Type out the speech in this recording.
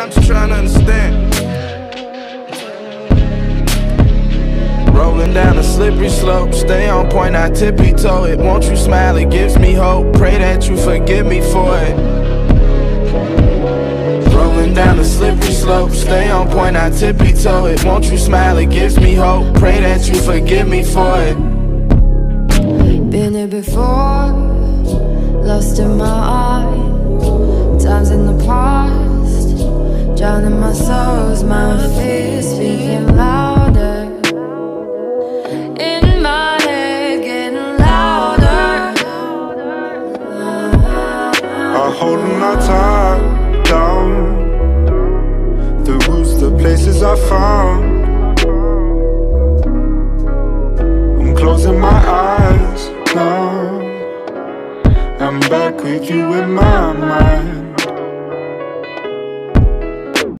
I'm just trying to understand. Rolling down a slippery slope, stay on point, I tippy toe it. Won't you smile? It gives me hope. Pray that you forgive me for it. Rolling down a slippery slope, stay on point, I tippy toe it. Won't you smile? It gives me hope. Pray that you forgive me for it. Been here before, my soul's, my fears speaking louder. In my head getting louder. I'm holding our time down. The roots, the places I found. I'm closing my eyes now. I'm back with you in my mind.